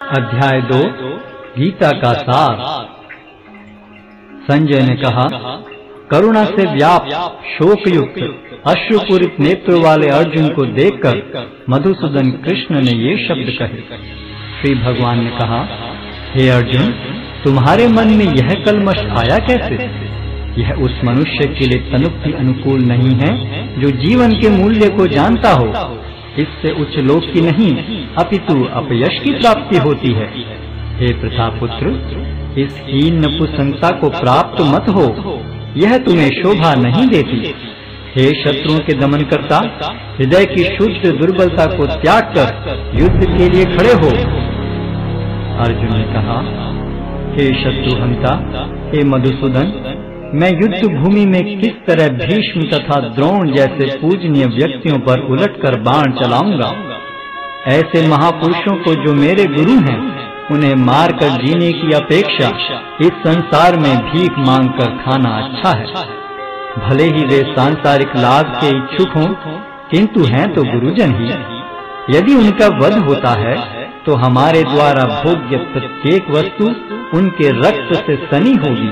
अध्याय दो, गीता का सार। संजय ने कहा, करुणा से व्याप्त शोक युक्त अश्रुपूरित नेत्र वाले अर्जुन को देखकर मधुसूदन कृष्ण ने ये शब्द कहे। श्री भगवान ने कहा, हे अर्जुन, तुम्हारे मन में यह कलमश आया कैसे? यह उस मनुष्य के लिए तनुक्ति अनुकूल नहीं है जो जीवन के मूल्य को जानता हो। इससे उच्च लोक की नहीं, अपितु अपयश की प्राप्ति होती है। हे प्रतापुत्र, इस हीन नपुसंगता को प्राप्त मत हो। यह तुम्हें शोभा नहीं देती। हे शत्रुओं के दमन करता हृदय की शुद्ध दुर्बलता को त्याग कर युद्ध के लिए खड़े हो। अर्जुन ने कहा, हे शत्रुहंता, हे मधुसूदन मैं युद्ध भूमि में किस तरह भीष्म तथा द्रोण जैसे पूजनीय व्यक्तियों पर उलटकर बाण चलाऊँगा? ऐसे महापुरुषों को जो मेरे गुरु हैं, उन्हें मारकर जीने की अपेक्षा इस संसार में भीख मांगकर खाना अच्छा है। भले ही वे सांसारिक लाभ के इच्छुक हों, किंतु हैं तो गुरुजन ही। यदि उनका वध होता है तो हमारे द्वारा भोग्य प्रत्येक वस्तु उनके रक्त से सनी होगी।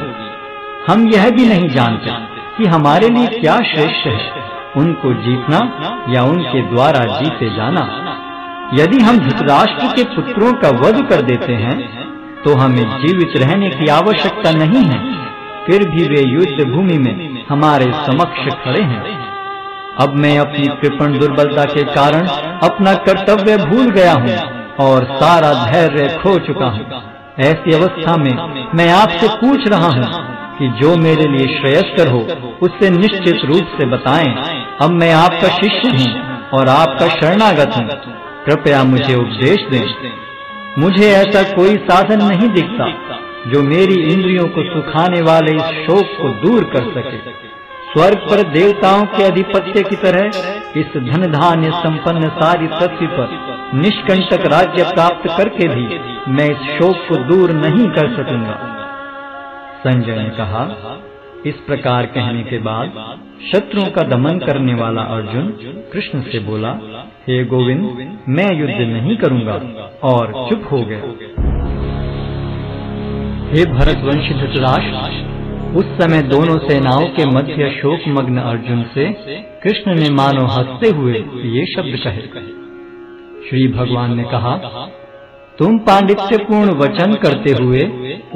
हम यह भी नहीं जानते कि हमारे लिए क्या श्रेष्ठ है, उनको जीतना या उनके द्वारा जीते जाना। यदि हम धृतराष्ट्र के पुत्रों का वध कर देते हैं तो हमें जीवित रहने की आवश्यकता नहीं है, फिर भी वे युद्ध भूमि में हमारे समक्ष खड़े हैं। अब मैं अपनी कृपण दुर्बलता के कारण अपना कर्तव्य भूल गया हूँ और सारा धैर्य खो चुका हूँ। ऐसी अवस्था में मैं आपसे पूछ रहा हूँ कि जो मेरे लिए श्रेयस्कर हो, उससे निश्चित रूप से बताएँ, अब मैं आपका शिष्य हूँ और आपका शरणागत हूँ। कृपया मुझे उपदेश दें। मुझे ऐसा कोई साधन नहीं दिखता जो मेरी इंद्रियों को सुखाने वाले इस शोक को दूर कर सके। स्वर्ग पर देवताओं के अधिपत्य की तरह, इस धन धान्य संपन्न सारी पृथ्वी पर निष्कंटक राज्य प्राप्त करके भी मैं इस शोक को दूर नहीं कर सकूँगा। संजय ने कहा, इस प्रकार कहने के बाद शत्रुओं का दमन करने वाला अर्जुन कृष्ण से बोला, हे गोविंद, मैं युद्ध नहीं करूँगा और चुप हो गया हे भरतवंशी धृतराष्ट्र, उस समय दोनों सेनाओं के मध्य शोक मग्न अर्जुन से कृष्ण ने मानो हँसते हुए ये शब्द कहे। श्री भगवान ने कहा, तुम पांडित्यपूर्ण वचन करते हुए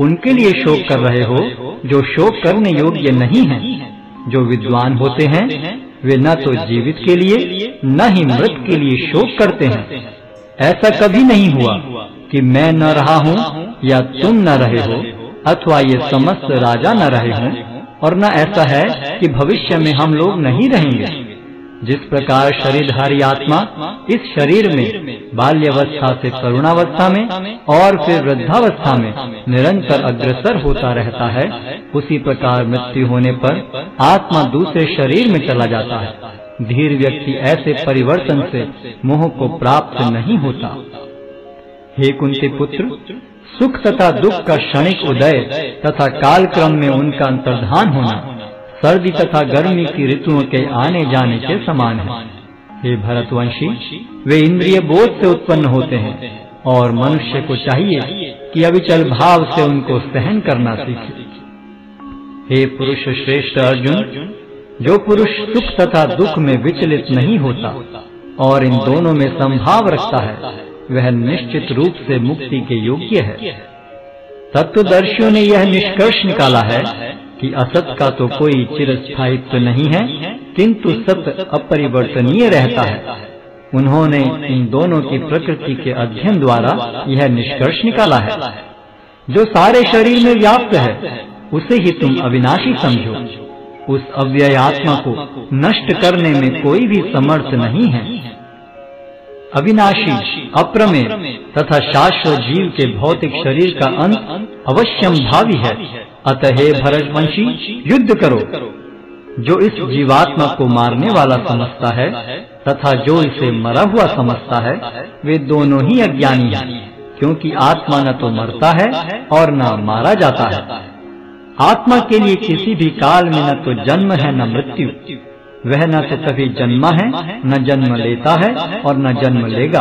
उनके लिए शोक कर रहे हो, जो शोक करने योग्य नहीं है, जो विद्वान होते हैं, वे न तो जीवित के लिए, न ही मृत के लिए शोक करते हैं। ऐसा कभी नहीं हुआ कि मैं न रहा हूँ या तुम न रहे हो, अथवा ये समस्त राजा न रहे हों, और न ऐसा है कि भविष्य में हम लोग नहीं रहेंगे। जिस प्रकार शरीरधारी आत्मा इस शरीर में बाल्यावस्था से करुणावस्था में और फिर वृद्धावस्था में निरंतर अग्रसर होता रहता है, उसी प्रकार मृत्यु होने पर आत्मा दूसरे शरीर में चला जाता है। धीर व्यक्ति ऐसे परिवर्तन से मोह को प्राप्त नहीं होता। हे कुंती पुत्र, सुख तथा दुख का क्षणिक उदय तथा कालक्रम में उनका अंतर्धान होना सर्दी तथा गर्मी की ऋतुओं के आने जाने के समान है। हे भरतवंशी, वे इंद्रिय बोध से उत्पन्न होते हैं और मनुष्य को चाहिए कि अविचल भाव से उनको सहन करना सीखे। हे पुरुष श्रेष्ठ अर्जुन, जो पुरुष सुख तथा दुख में विचलित नहीं होता और इन दोनों में संभाव रखता है, वह निश्चित रूप से मुक्ति के योग्य है। तत्वदर्शियों ने यह निष्कर्ष निकाला है कि असत का तो कोई चिरस्थायित्व नहीं है, किंतु सत्य अपरिवर्तनीय रहता है। उन्होंने इन दोनों की प्रकृति के अध्ययन द्वारा यह निष्कर्ष निकाला है। जो सारे शरीर में व्याप्त है, उसे ही तुम अविनाशी समझो। उस अव्यय आत्मा को नष्ट करने में कोई भी समर्थ नहीं है। अविनाशी, अप्रमेय तथा शाश्वत जीव के भौतिक शरीर का अंत अवश्यम भावी है। अतः हे भरतवंशी, युद्ध करो। जो इस जीवात्मा को मारने वाला समझता है तथा जो इसे मरा हुआ समझता है, वे दोनों ही अज्ञानी हैं, क्योंकि आत्मा न तो मरता है और न मारा जाता है। आत्मा के लिए किसी भी काल में न तो जन्म है, न मृत्यु। वह न तो कभी जन्मा है, न जन्म लेता है और न जन्म लेगा।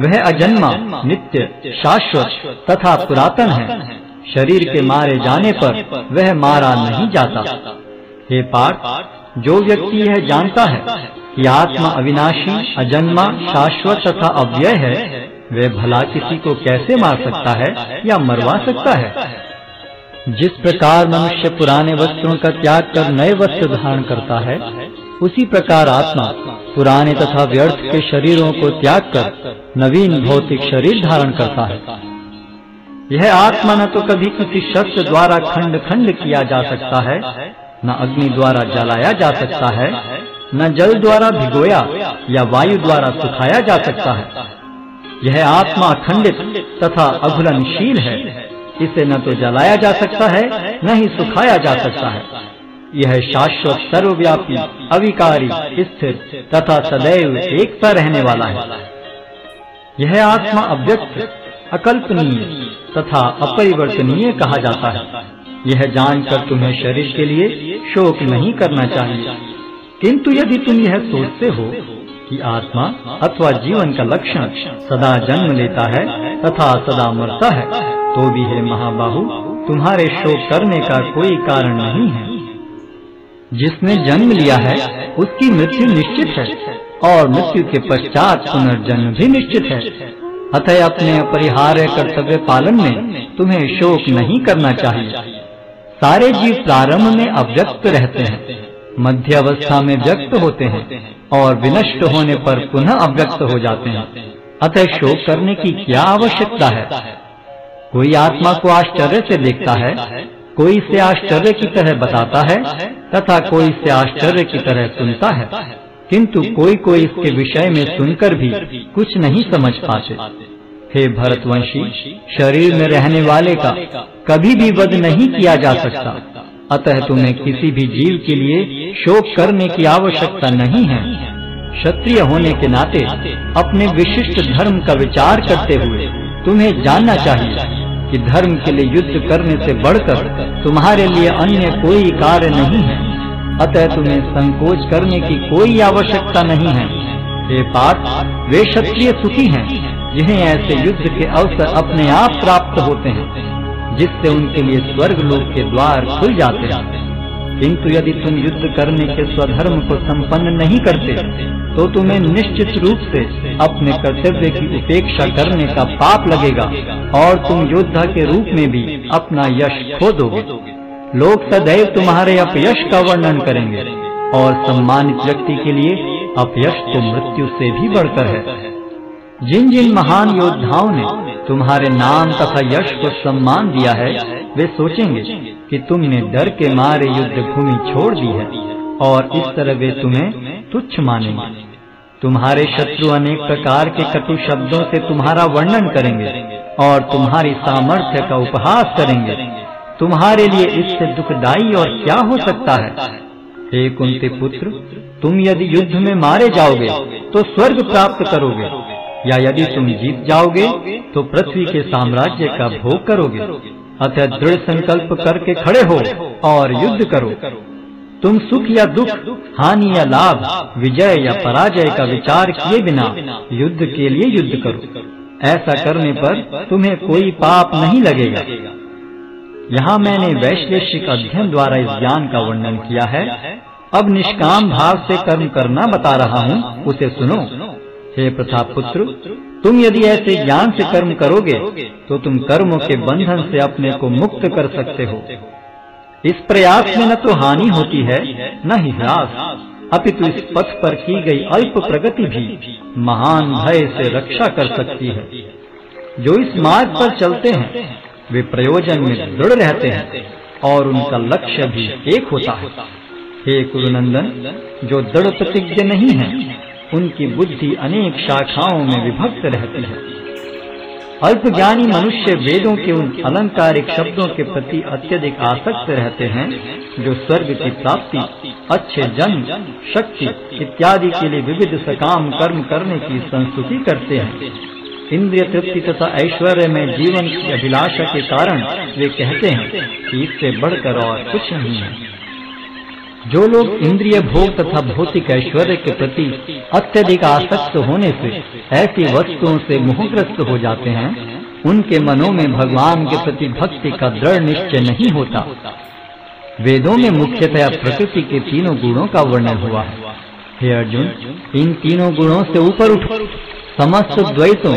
वह अजन्मा, नित्य, शाश्वत तथा पुरातन है। शरीर के मारे जाने पर वह मारा नहीं जाता। हे पार्थ जो व्यक्ति यह जानता है कि आत्मा अविनाशी अजन्मा शाश्वत तथा अव्यय है वह भला किसी को कैसे मार सकता है या मरवा सकता है? जिस प्रकार मनुष्य पुराने वस्त्रों का त्याग कर नए वस्त्र धारण करता है उसी प्रकार आत्मा पुराने तथा व्यर्थ के शरीरों को त्याग कर नवीन भौतिक शरीर धारण करता है। यह आत्मा न तो कभी किसी शस्त्र द्वारा खंड खंड किया जा सकता है, न अग्नि द्वारा जलाया जा सकता है, न जल द्वारा भिगोया या वायु द्वारा सुखाया जा सकता है। यह आत्मा अखंडित तथा अघुलनशील है, इसे न तो जलाया जा सकता है, न ही सुखाया जा सकता है। यह शाश्वत सर्वव्यापी, अविकारी, स्थिर तथा सदैव एकता रहने वाला है। यह आत्मा अव्यक्त अकल्पनीय तथा अपरिवर्तनीय कहा जाता है। यह जानकर तुम्हें शरीर के लिए शोक नहीं करना चाहिए। किंतु यदि तुम यह सोचते हो कि आत्मा अथवा जीवन का लक्षण सदा जन्म लेता है तथा सदा मरता है तो भी है महाबाहु, तुम्हारे शोक करने का कोई कारण नहीं है। जिसने जन्म लिया है, उसकी मृत्यु निश्चित है और मृत्यु के पश्चात पुनर्जन्म भी निश्चित है। अतः अपने अपरिहार्य कर्तव्य पालन में तुम्हें शोक नहीं करना चाहिए। सारे जीव प्रारंभ में अव्यक्त रहते हैं, मध्य अवस्था में व्यक्त होते हैं और विनष्ट होने पर पुनः अव्यक्त हो जाते हैं। अतः शोक करने की क्या आवश्यकता है? कोई आत्मा को आश्चर्य से देखता है, कोई इसे आश्चर्य की तरह बताता है, तथा कोई इसे आश्चर्य की तरह सुनता है। किंतु कोई कोई इसके विषय में सुनकर भी कुछ नहीं समझ पाते। हे भरतवंशी शरीर में रहने वाले का कभी भी वध नहीं किया जा सकता। अतः तुम्हें किसी भी जीव के लिए शोक करने की आवश्यकता नहीं है। क्षत्रिय होने के नाते अपने विशिष्ट धर्म का विचार करते हुए तुम्हें जानना चाहिए कि धर्म के लिए युद्ध करने से बढ़कर तुम्हारे लिए अन्य कोई कार्य नहीं है। अतः तुम्हें संकोच करने की कोई आवश्यकता नहीं है। ये पाठ वे क्षत्रिय सुखी हैं, जिन्हें ऐसे युद्ध के अवसर अपने आप प्राप्त होते हैं, जिससे उनके लिए स्वर्ग लोक के द्वार खुल जाते हैं। किंतु यदि तुम युद्ध करने के स्वधर्म को संपन्न नहीं करते तो तुम्हें निश्चित रूप से अपने कर्तव्य की उपेक्षा करने का पाप लगेगा, और तुम योद्धा के रूप में भी अपना यश खो दोगे लोग सदैव तुम्हारे अपयश का वर्णन करेंगे और सम्मानित व्यक्ति के लिए अपयश तो मृत्यु से भी बढ़कर है। जिन जिन महान योद्धाओं ने तुम्हारे नाम तथा यश को सम्मान दिया है, वे सोचेंगे कि तुमने डर के मारे युद्ध भूमि छोड़ दी है और इस तरह वे तुम्हें तुच्छ मानेंगे। तुम्हारे शत्रु अनेक प्रकार के कटु शब्दों से तुम्हारा वर्णन करेंगे और तुम्हारी सामर्थ्य का उपहास करेंगे। तुम्हारे लिए इससे दुखदाई और क्या हो सकता है? हे कुंती पुत्र, तुम यदि युद्ध में मारे जाओगे तो स्वर्ग प्राप्त करोगे। या यदि तुम जीत जाओगे तो पृथ्वी के साम्राज्य का भोग करोगे। अतः दृढ़ संकल्प करके खड़े हो और युद्ध करो। तुम सुख या दुख, हानि या लाभ, विजय या पराजय का विचार किए बिना युद्ध के लिए युद्ध करो। ऐसा करने पर तुम्हें कोई पाप नहीं लगेगा। यहाँ मैंने वैश्लेषिक अध्ययन द्वारा इस ज्ञान का वर्णन किया है। अब निष्काम भाव से कर्म करना बता रहा हूँ, उसे सुनो। हे प्रथा पुत्र, तुम यदि ऐसे ज्ञान से कर्म करोगे तो तुम कर्मों के बंधन से अपने को मुक्त कर सकते हो। इस प्रयास में न तो हानि होती है, न ही ह्रास। अपितु इस पथ पर की गई अल्प प्रगति भी महान भय से रक्षा कर सकती है। जो इस मार्ग पर चलते हैं वे प्रयोजन में दृढ़ रहते हैं और उनका लक्ष्य भी एक होता है। हे कुरुनंदन, जो दृढ़ प्रतिज्ञ नहीं है, उनकी बुद्धि अनेक शाखाओं में विभक्त रहती है। अल्पज्ञानी मनुष्य वेदों के उन अलंकारिक शब्दों के प्रति अत्यधिक आसक्त रहते हैं, जो स्वर्ग की प्राप्ति, अच्छे जन्म शक्ति इत्यादि के लिए विविध सकाम कर्म करने की संस्तुति करते हैं। इंद्रिय तृप्ति तथा ऐश्वर्य में जीवन की अभिलाषा के कारण वे कहते हैं कि इससे बढ़कर और कुछ नहीं है। जो लोग इंद्रिय भोग तथा भौतिक ऐश्वर्य के प्रति अत्यधिक आसक्त होने से, ऐसी वस्तुओं से मोहग्रस्त हो जाते हैं, उनके मनों में भगवान के प्रति भक्ति का दृढ़ निश्चय नहीं होता। वेदों में मुख्यतः प्रकृति के तीनों गुणों का वर्णन हुआ है। हे अर्जुन, इन तीनों गुणों से ऊपर उठो। समस्त द्वैतों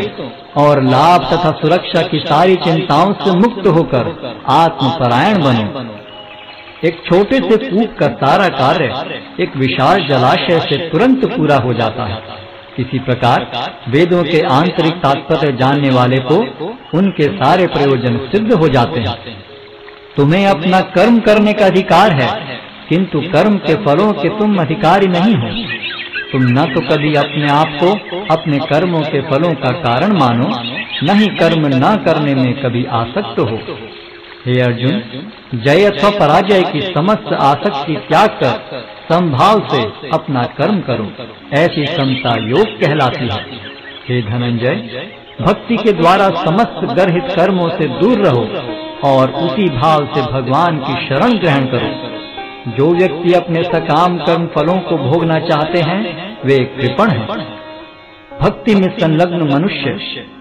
और लाभ तथा सुरक्षा की सारी चिंताओं से मुक्त होकर आत्मपरायण बनो। एक छोटे से कूप का सारा कार्य, एक विशाल जलाशय से तुरंत पूरा हो जाता है। इसी प्रकार वेदों के आंतरिक तात्पर्य जानने वाले को उनके सारे प्रयोजन सिद्ध हो जाते हैं। तुम्हें अपना कर्म करने का अधिकार है, किंतु कर्म के फलों के तुम अधिकारी नहीं हो। तुम न तो कभी अपने आप को अपने कर्मों के फलों का कारण मानो, न ही कर्म न करने में कभी आसक्त हो। हे अर्जुन, जय अथवा पराजय की समस्त आसक्ति त्याग कर संभाव से अपना कर्म करो। ऐसी समता योग कहलाती है। हे धनंजय, भक्ति के द्वारा समस्त गर्हित कर्मों से दूर रहो और उसी भाव से भगवान की शरण ग्रहण करो। जो व्यक्ति अपने सकाम कर्म फलों को भोगना चाहते हैं, वे कृपण हैं। भक्ति में संलग्न मनुष्य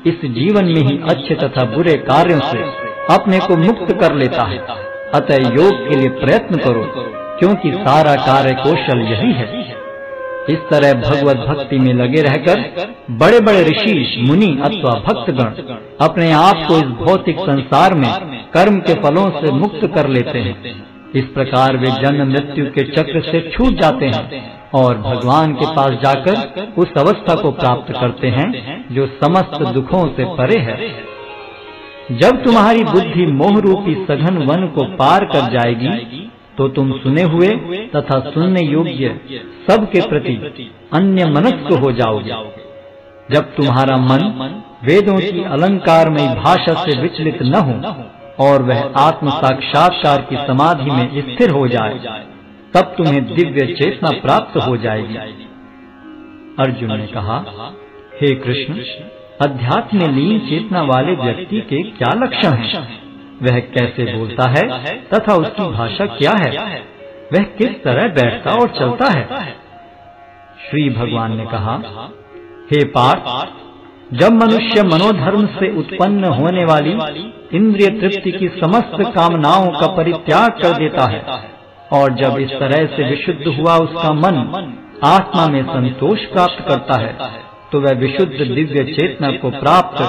इस जीवन में ही अच्छे तथा बुरे कार्यों से अपने को मुक्त कर लेता है। अतः योग के लिए प्रयत्न करो, क्योंकि सारा कार्य कौशल यही है। इस तरह भगवत भक्ति में लगे रहकर बड़े बड़े ऋषि, मुनि अथवा भक्तगण अपने आप को इस भौतिक संसार में कर्म के फलों से मुक्त कर लेते हैं। इस प्रकार वे जन्म मृत्यु के चक्र से छूट जाते हैं और भगवान के पास जाकर उस अवस्था को प्राप्त करते हैं जो समस्त दुखों से परे है। जब तुम्हारी बुद्धि मोह रूपी सघन वन को पार कर जाएगी तो तुम सुने हुए तथा सुनने योग्य सबके प्रति अन्य मनस्क हो जाओगे। जब तुम्हारा मन वेदों की अलंकारमयी भाषा से विचलित न हो और वह आत्म साक्षात्कार की समाधि में स्थिर हो जाए तब तुम्हें दिव्य चेतना प्राप्त हो जाएगी। अर्जुन ने कहा हे कृष्ण अध्यात्म में लीन चेतना वाले व्यक्ति के क्या लक्षण हैं? वह कैसे बोलता है तथा उसकी भाषा क्या है? वह किस तरह बैठता और चलता है? श्री भगवान ने कहा हे पार्थ जब मनुष्य मनोधर्म से उत्पन्न होने वाली इंद्रिय तृप्ति की समस्त कामनाओं का परित्याग कर देता है और जब इस तरह से विशुद्ध हुआ उसका मन आत्मा में संतोष प्राप्त करता है तो वह विशुद्ध दिव्य चेतना को प्राप्त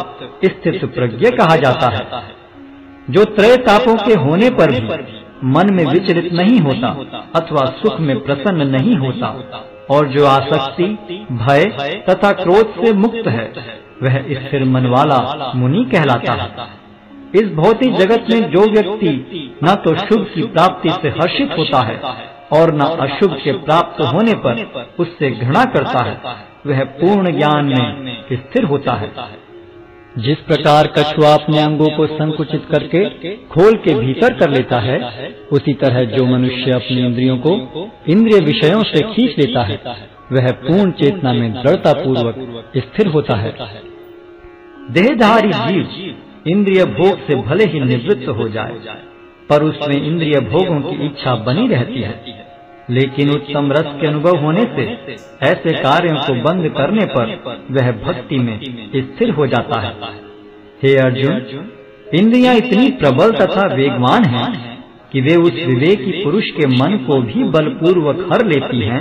स्थित प्रज्ञ कहा जाता है, जो त्रय तापों के होने पर भी मन में विचलित नहीं होता अथवा सुख में प्रसन्न नहीं होता और जो आसक्ति, भय तथा क्रोध से मुक्त है वह स्थिर मन वाला मुनि कहलाता है। इस भौतिक जगत में जो व्यक्ति न तो शुभ की प्राप्ति से हर्षित होता है और न अशुभ के प्राप्त होने पर उससे घृणा करता है। वह पूर्ण ज्ञान में स्थिर होता है। जिस प्रकार कछुआ अपने अंगों को संकुचित करके खोल के भीतर कर लेता है, उसी तरह जो मनुष्य अपनी इंद्रियों को इंद्रिय विषयों से खींच लेता है वह पूर्ण चेतना में दृढ़ता पूर्वक स्थिर होता है। देहधारी जीव इंद्रिय भोग से भले ही निवृत्त हो जाए, पर उसमें इंद्रिय भोगों की इच्छा बनी रहती है। लेकिन उत्तम रस के अनुभव होने से ऐसे कार्यों को बंद करने पर वह भक्ति में स्थिर हो जाता है। हे अर्जुन, इंद्रियाँ इतनी प्रबल तथा वेगवान हैं कि वे उस विवेकी पुरुष के मन को भी बलपूर्वक हर लेती हैं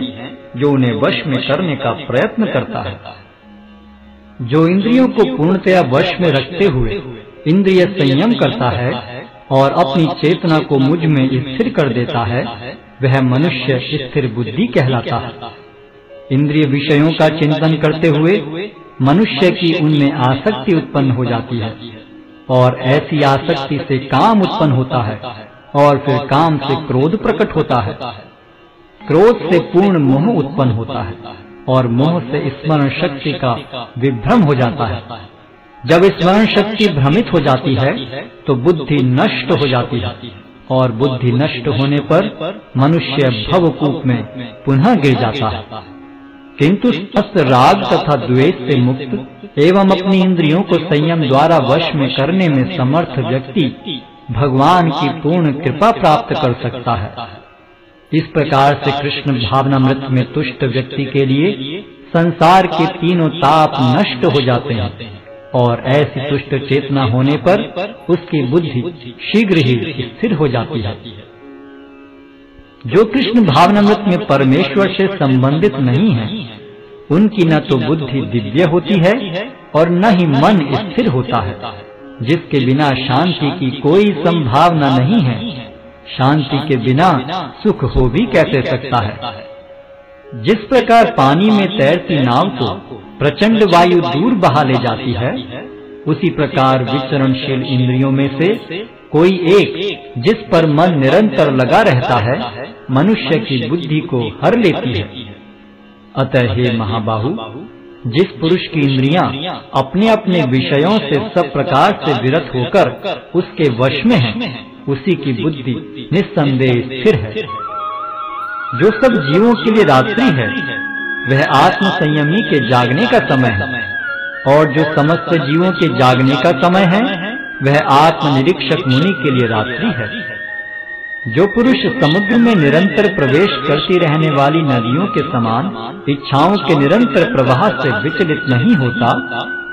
जो उन्हें वश में करने का प्रयत्न करता है। जो इंद्रियों को पूर्णतया वश में रखते हुए इंद्रिय संयम करता है और अपनी चेतना को मुझमें स्थिर कर देता है, वह मनुष्य स्थिर बुद्धि कहलाता है। इंद्रिय विषयों का चिंतन करते हुए मनुष्य की उनमें आसक्ति उत्पन्न हो जाती है और ऐसी आसक्ति से काम उत्पन्न होता है और फिर काम से क्रोध प्रकट होता है। क्रोध से पूर्ण मोह उत्पन्न होता है और मोह से स्मरण शक्ति का विभ्रम हो जाता है। जब स्मरण शक्ति भ्रमित हो जाती है तो बुद्धि नष्ट हो जाती है और बुद्धि नष्ट होने पर मनुष्य भवकूप में पुनः गिर जाता है। किंतु स्वस्थ राग तथा द्वेष से मुक्त एवं अपनी इंद्रियों को संयम द्वारा वश में करने में समर्थ व्यक्ति भगवान की पूर्ण कृपा प्राप्त कर सकता है। इस प्रकार से कृष्ण भावनामृत में तुष्ट व्यक्ति के लिए संसार के तीनों ताप नष्ट हो जाते हैं और ऐसी तुष्ट चेतना होने पर उसकी बुद्धि शीघ्र ही स्थिर हो जाती है। जो कृष्ण भावनामृत में परमेश्वर से संबंधित नहीं है, उनकी न तो बुद्धि दिव्य होती है और न ही मन स्थिर होता है, जिसके बिना शांति की कोई संभावना नहीं है। शांति के बिना सुख हो भी कैसे सकता है? जिस प्रकार पानी में तैरती नाव को प्रचंड वायु दूर बहा ले जाती है उसी प्रकार विचरणशील इंद्रियों में से कोई एक जिस पर मन निरंतर लगा रहता है मनुष्य की बुद्धि को हर लेती है। अतः हे महाबाहु जिस पुरुष की इंद्रियाँ अपने अपने विषयों से सब प्रकार से विरत होकर उसके वश में हैं, उसी की बुद्धि निस्संदेह स्थिर है। जो सब जीवों के लिए रात्रि है वह आत्म संयमी के जागने का समय है। और जो समस्त जीवों के जागने का समय है वह आत्मनिरीक्षक मुनि के लिए रात्रि है। जो पुरुष समुद्र में निरंतर प्रवेश करती रहने वाली नदियों के समान इच्छाओं के निरंतर प्रवाह से विचलित नहीं होता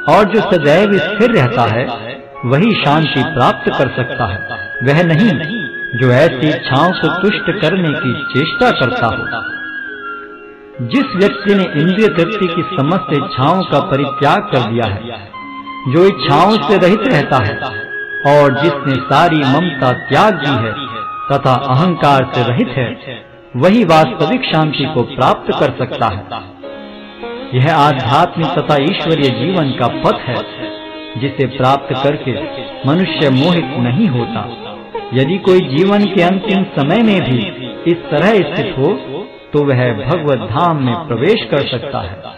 और जो सदैव स्थिर रहता है वही शांति प्राप्त कर सकता है। वह नहीं जो ऐसी इच्छाओं को तुष्ट करने की चेष्टा करता हो। जिस व्यक्ति ने इंद्रिय तृप्ति की समस्त इच्छाओं का परित्याग कर दिया है जो इच्छाओं से रहित रहता है और जिसने सारी ममता त्याग दी है तथा अहंकार से रहित है वही वास्तविक शांति को प्राप्त कर सकता है। यह आध्यात्मिक तथा ईश्वरीय जीवन का पथ है जिसे प्राप्त करके मनुष्य मोहित नहीं होता। यदि कोई जीवन के अंतिम समय में भी इस तरह स्थित हो तो वह भगवत धाम में प्रवेश कर सकता है।